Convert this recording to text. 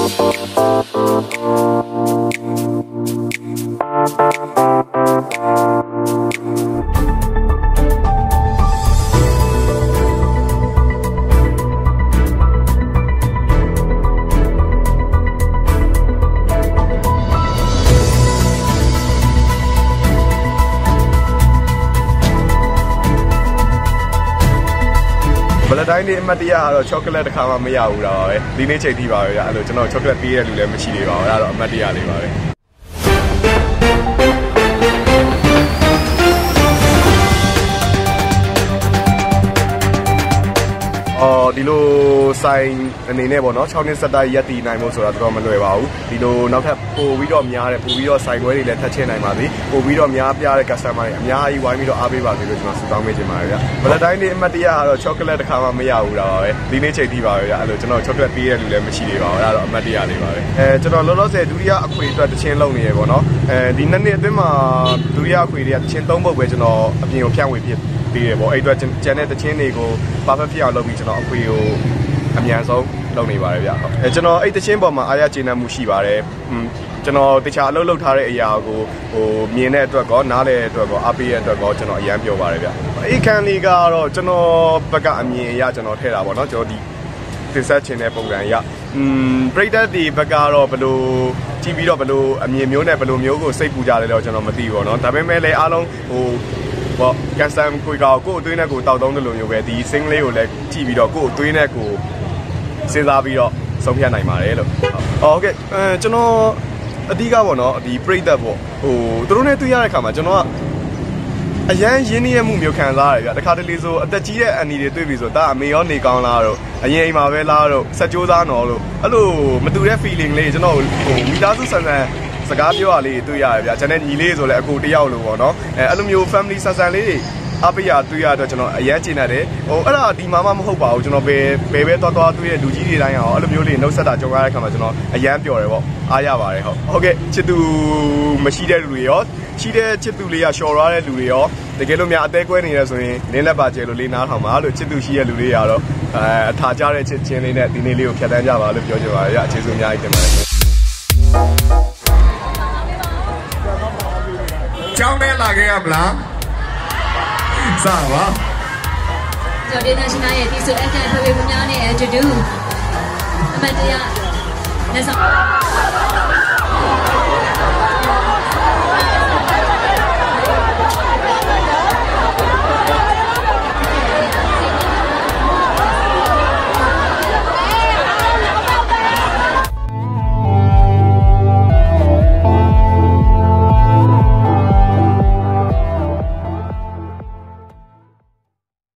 Thank you. ဘလတိုင်းနေ့အမတ်တရကတော့ chocolate တစ်ခါမှမရဘူးတာပါပဲဒီနေ့ချိန်ထိပါပဲဗျအဲ့လိုကျွန်တော် chocolate ပေးတဲ့လူလည်းမရှိသေးပါဘူးအဲ့ဒါတော့အမတ်တရလေးပါပဲ အော်ဒီလိုဆိုင်အနေနဲ့ပေါ့နော်6နှစ်ဆက်တိုက်ရက်တည်နိုင်ဖို့ဆိုတာတော့မလွယ်ပါဘူးဒီလိုနောက်ထပ်ပို့ပြီးတော့များတယ်ပို့ပြီးတော့ဆိုင်ခွဲတွေလည်းထပ်ချင်းနိုင်ပါသေးပို့ပြီးတော့များပြားတဲ့ customer တွေအများကြီးဝိုင်းပြီးတော့အားပေးပါသေးလို့ကျွန်တော်ဆုတောင်းပေးချင်ပါတယ်ဗျဘလတိုင်းနေ့အမတ်တရကတော့ chocolate တစ်ခါမှမရဘူးတာပါပဲဒီနေ့ချိန်ထိပါပဲဗျအဲ့လိုကျွန်တော် chocolate ပေးတဲ့လူလည်းမရှိသေးပါဘူးအဲ့ဒါတော့အမတ်တရလေးပါပဲအဲကျွန်တော်လောလောဆယ်ဒုတိယအခွေအတွက်တချင်းလုံနေရပေါ့နော်အဲဒီနှစ်နှစ်အတွင်းမှာဒုတိယအခွေတွေကတချင်းသုံးပုတ်ပဲကျွန်တော်အပြင်ကိုဖြန့်ဝေဖြစ် သေးတယ်ပေါ့အဲ့အတွက်ကျန်တဲ့တခြင်းတွေကို perfect ဖြစ်အောင်လုပ်ပြီးကျွန်တော်အခွေကိုအမြန်ဆုံးလုပ်နေပါတယ်ဗျဟုတ်အဲကျွန်တော်အဲ့တခြင်းပေါ်မှာအားရကျေနပ်မှုရှိပါတယ်ကျွန်တော်တခြားအလုပ်လုပ်ထားတဲ့အရာကိုဟိုမြင်တဲ့အတွက်ကောနားလည်တဲ့အတွက်ကောအားပေးတဲ့အတွက်ကောကျွန်တော်အရန်ပြောပါတယ်ဗျအေးခံလေးကတော့ကျွန်တော်ဘက်ကအမြင်အရကျွန်တော်ထည့်တာပေါ့နော်ကျွန်တော်ဒီတင်ဆက်ခြင်းတဲ့ပုံစံအရอืมပရိသတ်ဒီဘက်ကတော့ဘလို့ကြည့်ပြီးတော့ဘလို့အမြင်မျိုးနဲ့ဘလို့မျိုးကိုစိတ်ပူကြတယ်တော့ကျွန်တော်မသိဘူးပေါ့နော်ဒါပေမဲ့လည်းအားလုံးဟို ပေါ့ကန်ဆမ်ကိုကောကိုအသွေးနဲ့ကိုတောက်တုံးတယ်လို့မျိုးပဲဒီ sing လေးကိုလည်းကြည့်ပြီးတော့ကိုအသွေးနဲ့ကိုစဉ်းစားပြီးတော့ဆုံးဖြတ်နိုင်ပါတယ်လို့ဟုတ်ကဲ့အဲကျွန်တော်အဓိကပေါ့နော်ဒီပြိသက်ပေါ့ဟိုသူတို့နဲ့တွေ့ရတဲ့ခါမှာကျွန်တော်ကအရန်ရင်းနှီးရမှုမျိုးခံစားရတယ်ဗျတခါတလေဆိုအသက်ကြီးတဲ့အန်ဒီတွေတွေ့ပြီဆိုဒါအမေရောနေကောင်းလားတော့အရင်အိမ်မှာပဲလားတော့ဆက်ကြိုးစားနော်လို့အဲ့လိုမတူတဲ့ feeling လေးကျွန်တော်ဟိုမိသားစုဆန်ဆန် စကားပြောရလေးတွေ့ရတယ်ဗျကျွန်တော်ညီလေးဆိုလဲအကိုတယောက်လို့ပေါ့နော်အဲအဲ့လိုမျိုး family ဆန်ဆန်လေးတွေအပိယတွေ့ရတော့ကျွန်တော်အရန်ကျင်တတ်တယ်ဟိုအဲ့ဒါဒီမှာမှမဟုတ်ပါဘူးကျွန်တော်ဘယ်ဘယ်ပဲသွားသွားတွေ့တဲ့လူကြီးတွေတိုင်းအောင်အဲ့လိုမျိုးလေးနှုတ်ဆက်တာကြုံရတဲ့ခါမှာကျွန်တော်အရန်ပျော်တယ်ပေါ့အားရပါတယ်ဟုတ်ဟုတ်ကဲ့ချစ်သူမရှိတဲ့လူတွေရောရှိတဲ့ချစ်သူလေးကရှော်ရတဲ့လူတွေရောတကယ်လို့များအသေးကွဲနေရဆိုရင်လင်းလက်ပါကျဲလို့လေးနားထောင်ပါလို့ချစ်သူရှိတဲ့လူတွေကတော့အဲအထာကြတဲ့ချစ်ချင်းလေးနဲ့ဒီနေ့လေးကိုဖြတ်တန်းကြပါလို့ပြောချင်ပါတယ်ရအခြေစုအများကြီးတင်ပါတယ် ကျောင်းထဲလာခဲ့ရမလားစပါကျွန်တော် National ရဲ့ဒီဆိုအခန့်ဖေဖေမများနဲ့အတူတူအမတ်တရားလက်ဆောင်